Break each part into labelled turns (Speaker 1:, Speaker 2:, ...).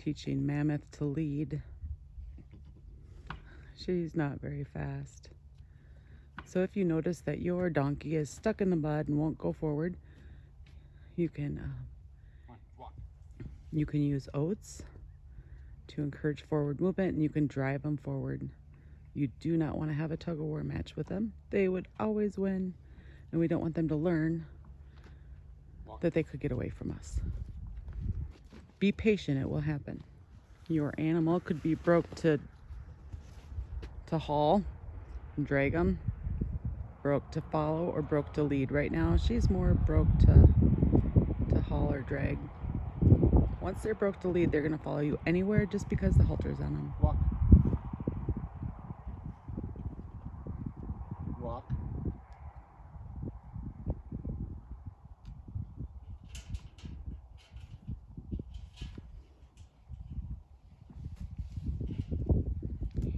Speaker 1: teaching Mammoth to lead. She's not very fast. So if you notice that your donkey is stuck in the mud and won't go forward, you can uh, you can use oats to encourage forward movement and you can drive them forward. You do not want to have a tug of war match with them. They would always win and we don't want them to learn that they could get away from us. Be patient, it will happen. Your animal could be broke to to haul and drag them, broke to follow or broke to lead. Right now, she's more broke to to haul or drag. Once they're broke to lead, they're gonna follow you anywhere just because the halter's on them.
Speaker 2: Walk.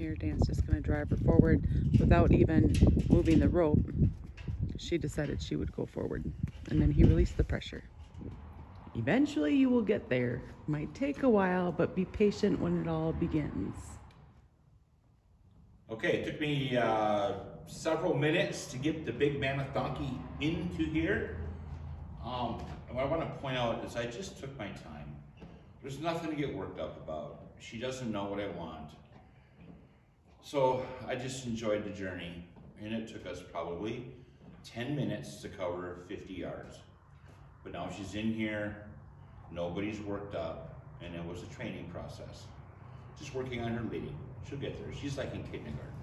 Speaker 1: Here, Dan's just gonna drive her forward without even moving the rope. She decided she would go forward, and then he released the pressure. Eventually, you will get there. Might take a while, but be patient when it all begins.
Speaker 3: Okay, it took me uh, several minutes to get the big mammoth donkey into here. Um, and what I want to point out is I just took my time. There's nothing to get worked up about. She doesn't know what I want. So I just enjoyed the journey, and it took us probably 10 minutes to cover 50 yards. But now she's in here, nobody's worked up, and it was a training process. Just working on her leading. She'll get there. She's like in kindergarten.